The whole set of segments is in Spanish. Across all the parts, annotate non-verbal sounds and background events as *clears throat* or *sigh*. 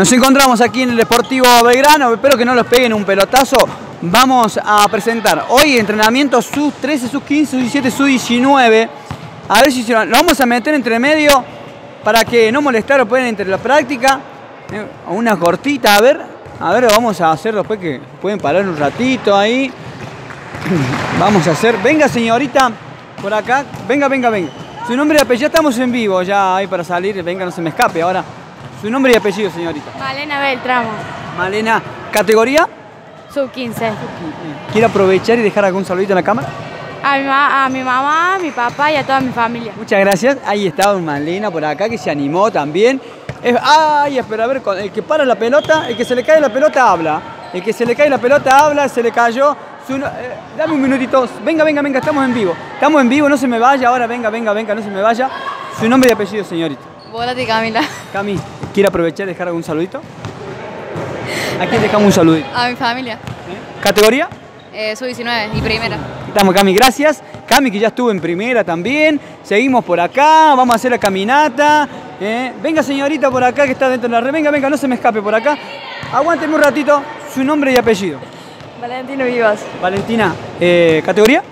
Nos encontramos aquí en el Deportivo Belgrano, espero que no los peguen un pelotazo. Vamos a presentar hoy entrenamiento sub 13, sub 15, sub 17, sub 19. A ver si se lo, vamos a meter entre medio para que no molestar o pueden entre la práctica. Eh, Una cortita, a ver. A ver, vamos a hacer después que pueden parar un ratito ahí. *clears throat* Vamos a hacer. Venga, señorita, por acá. Venga, venga, venga. Su nombre y apellido, estamos en vivo, ya ahí para salir. Venga, no se me escape ahora. Su nombre y apellido, señorita. Malena Beltramo, Malena, categoría. sub 15. ¿Quiere aprovechar y dejar algún saludito en la cámara? A mi, ma- a mi mamá, a mi papá y a toda mi familia. Muchas gracias. Ahí está Malena por acá que se animó también. Es- ay, espera, a ver, el que para la pelota, el que se le cae la pelota habla. El que se le cae la pelota habla, se le cayó. Su eh, dame un minutito. Venga, venga, venga, estamos en vivo. Estamos en vivo, no se me vaya. Ahora venga, venga, venga, no se me vaya. Su nombre y apellido, señorita. Volati Camila. Cami, ¿quiere aprovechar y dejar algún saludito? ¿A quién dejamos un saludito? A mi familia. ¿Categoría? Eh, sub 19 y primera. Estamos, Cami, gracias. Cami, que ya estuvo en primera también. Seguimos por acá, vamos a hacer la caminata. ¿eh? Venga, señorita, por acá que está dentro de la red. Venga, venga, no se me escape por acá. Aguánteme un ratito. Su nombre y apellido. Valentino Vivas, Valentina, eh, ¿categoría?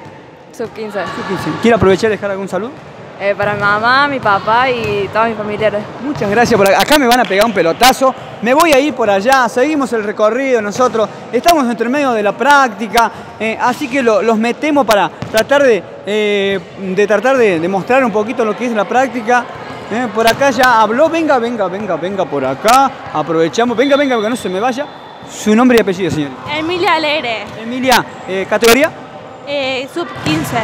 sub 15. ¿Quiere aprovechar y dejar algún saludo? Eh, para mi mamá, mi papá y todos mis familiares. Muchas gracias por acá. Acá me van a pegar un pelotazo. Me voy a ir por allá. Seguimos el recorrido nosotros. Estamos entre medio de la práctica. eh, así que lo- los metemos para tratar de, eh, de tratar de, de mostrar un poquito lo que es la práctica. eh, por acá ya habló. Venga, venga, venga, venga por acá. Aprovechamos. Venga, venga, que no se me vaya. Su nombre y apellido, señor. Emilia Alegre, Emilia, eh, ¿categoría? eh, sub 15.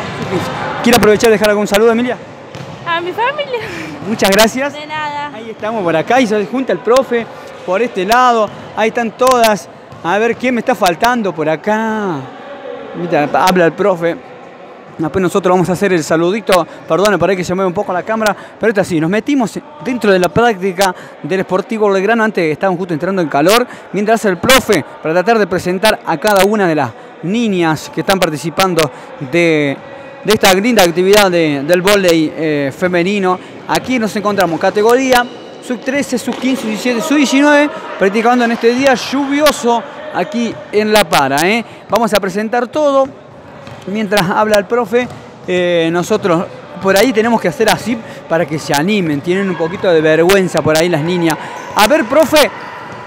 ¿Quiere aprovechar y dejar algún saludo, Emilia? A mi familia. Muchas gracias. De nada. Ahí estamos por acá y se junta el profe por este lado. Ahí están todas. A ver quién me está faltando por acá. Mira, habla el profe. Después nosotros vamos a hacer el saludito. Perdone, por ahí que se mueve un poco la cámara. Pero esto así, nos metimos dentro de la práctica del Sportivo Belgrano. Antes estábamos justo entrando en calor. Mientras hace el profe para tratar de presentar a cada una de las niñas que están participando de, de esta linda actividad de- del voleibol eh, femenino. Aquí nos encontramos categoría sub 13, sub 15, sub 17, sub 19, practicando en este día lluvioso aquí en La Para. ¿eh? Vamos a presentar todo. Mientras habla el profe, eh, nosotros por ahí tenemos que hacer así para que se animen. Tienen un poquito de vergüenza por ahí las niñas. A ver, profe,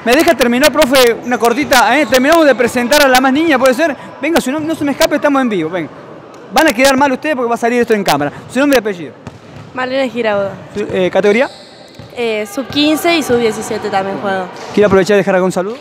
¿me deja terminar, profe, una cortita? ¿eh? Terminamos de presentar a la más niña, ¿puede ser? Venga, su nombre, no se me escape, estamos en vivo. Venga. Van a quedar mal ustedes porque va a salir esto en cámara. Su nombre y apellido. Malena Giraudo. Eh, ¿Categoría? Eh, sub 15 y sub 17 también juego. ¿Quiere aprovechar y dejar algún saludo?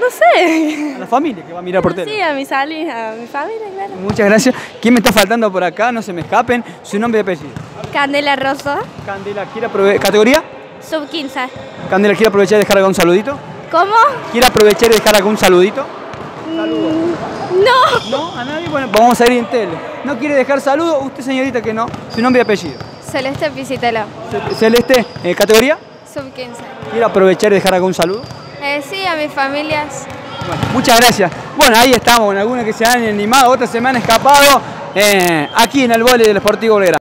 No sé. A la familia que va a mirar por *laughs* tele. Sí, a mi sali, a mi familia, claro. Muchas gracias. ¿Quién me está faltando por acá? No se me escapen. Su nombre y apellido. Candela Rosa, Candela, ¿quiere aprove- ¿Categoría? sub 15. Candela, ¿quiere aprovechar y dejar algún saludito? ¿Cómo? ¿Quiere aprovechar y dejar algún saludito? No. ¿No? ¿A nadie? Bueno, pues vamos a ir en tele. ¿No quiere dejar saludo? Usted, señorita, que no. Su nombre y apellido. Celeste Pisitela, Ce- Celeste, eh, ¿categoría? sub 15. ¿Quiere aprovechar y dejar algún saludo? Eh, sí, a mis familias. Bueno, muchas gracias. Bueno, ahí estamos, con algunas que se han animado, otras se me han escapado. eh, aquí en el vole del Sportivo Belgrano.